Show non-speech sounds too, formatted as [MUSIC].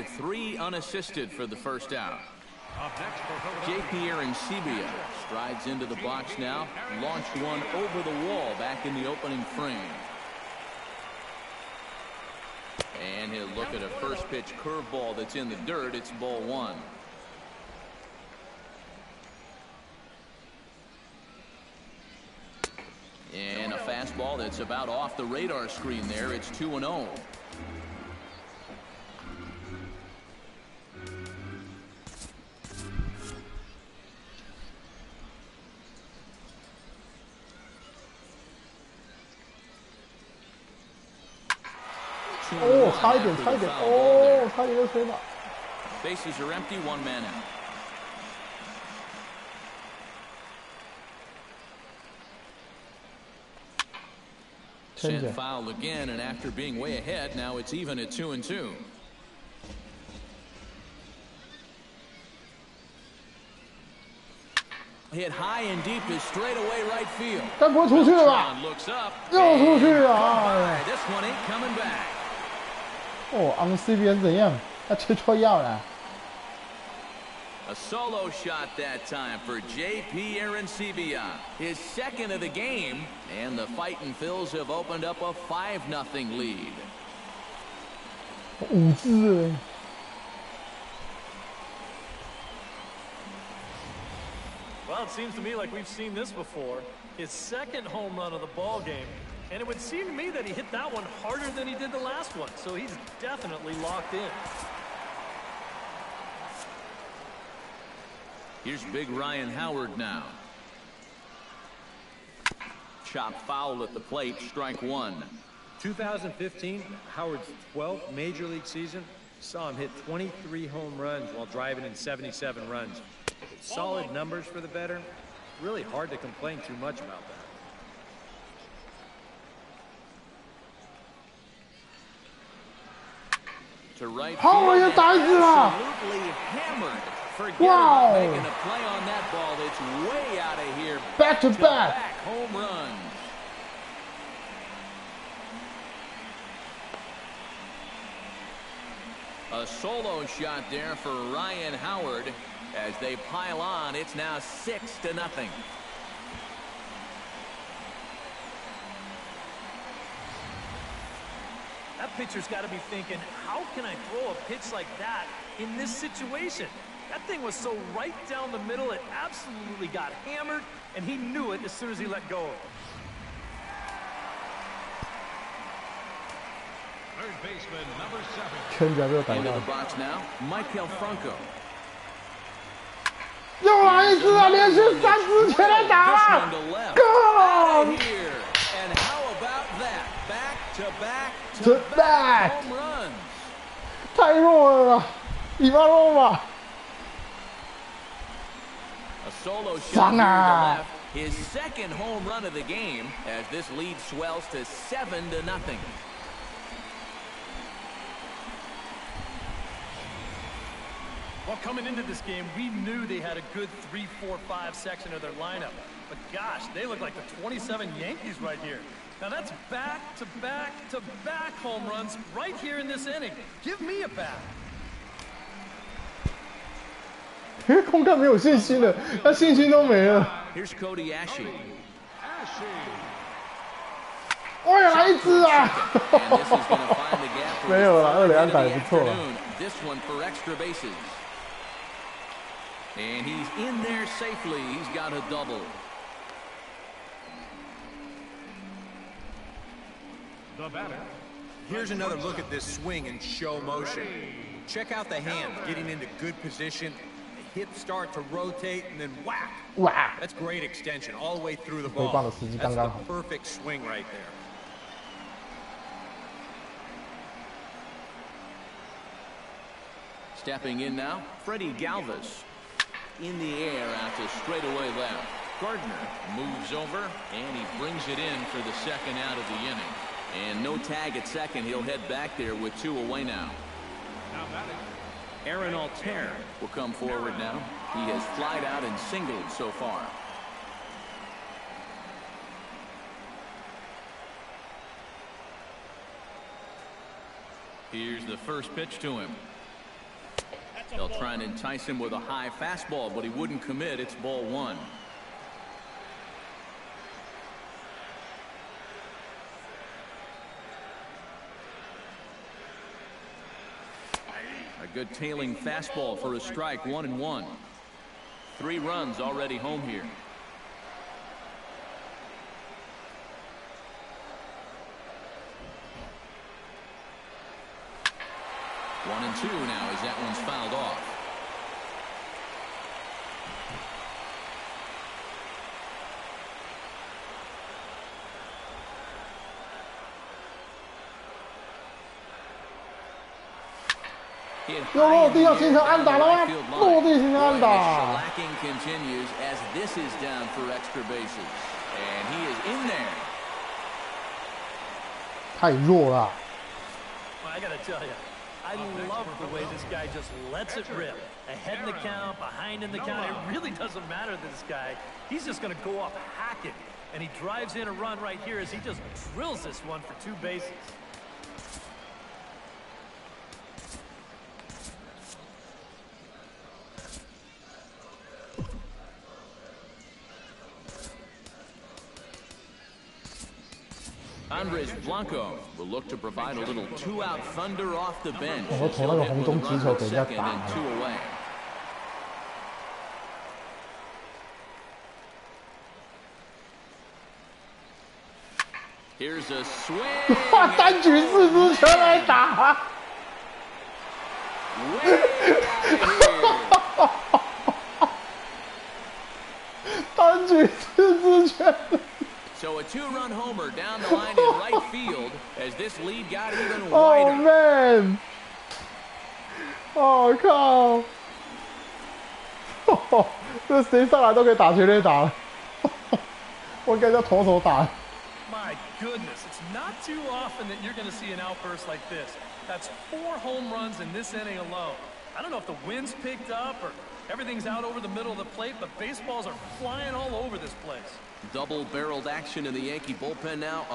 three unassisted for the first out. JP Arencibia strides into the box now, launched one over the wall back in the opening frame. And he'll look at a first pitch curveball that's in the dirt. It's ball one. And a fastball that's about off the radar screen there. It's 2 and 0. Oh, 差一点，差一点，哦，差点就吹了。 Bases are empty, one man out. Sent Change it. foul again, and after being way ahead, now it's even at two and two. Hit high and deep to straightaway right field. 该不会出去了吧？ Beltran looks up. 又出去 and 了，哎 goodbye. 呀！ This one ain't coming back. Oh, on the CBS A solo shot that time for J.P. Aaron Arencibia. His second of the game, and the Fighting Phils have opened up a 5-0 lead. well it seems to me like we've seen this before. His second home run of the ball game and it would seem to me that he hit that one harder than he did the last one. So he's definitely locked in. Here's big Ryan Howard now. Chop foul at the plate, strike one. 2015, Howard's 12th major league season, saw him hit 23 home runs while driving in 77 runs. Solid numbers for the veteran. Really hard to complain too much about that. to right oh, field. Absolutely hammered. Forget wow. making a play on that ball. It's way out of here. Back to, to back. back. Home run. A solo shot there for Ryan Howard. As they pile on, it's now six to nothing. That pitcher's got to be thinking, how can I throw a pitch like that in this situation? That thing was so right down the middle, it absolutely got hammered, and he knew it as soon as he let go Third baseman, number seven. Into the box now, Maikel Franco. 不好意思啊，连续三次全来打了，够！to back. Tyrora Ivanova. A solo shot left. His second home run of the game as this lead swells to seven to nothing. Well, coming into this game, we knew they had a good 3-4-5 section of their lineup. But gosh, they look like the 27 Yankees right here. Now that's back to back to back home runs right here in this inning. Give me a bat. [LAUGHS] 空战没有信心了，他信心都没了。Here's [LAUGHS] Cody Asche. 我也来一支啊！没有了，二连打也不错了。And [LAUGHS] he's in there safely. He's got a double. The batter. Here's another look at this swing in show motion. Check out the hand getting into good position. The hips start to rotate and then whack. Whack. That's great extension all the way through the ball. That's the perfect swing right there. Stepping in now, Freddie Galvis. In the air after straightaway left. Gardner moves over, and he brings it in for the second out of the inning. And no tag at second. He'll head back there with two away now. Aaron Altherr will come forward now. He has flied out and singled so far. Here's the first pitch to him. They'll try and entice him with a high fastball, but he wouldn't commit. It's ball one. Good tailing fastball for a strike, one and one. Three runs already home here. One and two now as that one's fouled off. 又 high 落 in 地 the 要形 air 成安 down 打 the 了 right 吗 field？line. 落地形成 Boy, 安 the 打。 shellacking continues as this is down for extra bases. And he is in there. 太弱了。 Well, I got to tell you, I love the way this guy just lets it rip. Ahead in the count, behind in the count. It really doesn't matter to this guy. He's just going to go off hacking. And he drives in a run right here as he just drills this one for two bases. Andres Blanco will look to provide a little two-out thunder off the bench. 我投那个红中直球给人家 Second 打 and 了 two away. Here's a swing. [LAUGHS] 单举四支全来打， Way out of here. 单举四支全。 [LAUGHS] So a two-run homer down the line in right [LAUGHS] field as this lead got even Oh wider. man！哦靠！这谁上来都可以打全垒打了，我给人家投手打。 My [LAUGHS] [LAUGHS] goodness, it's not too often that you're going to see an outburst like this. That's four home runs in this inning alone. I don't know if the wind's picked up or everything's out over the middle of the plate, but baseballs are flying all over this place. Double-barreled action in the Yankee bullpen now.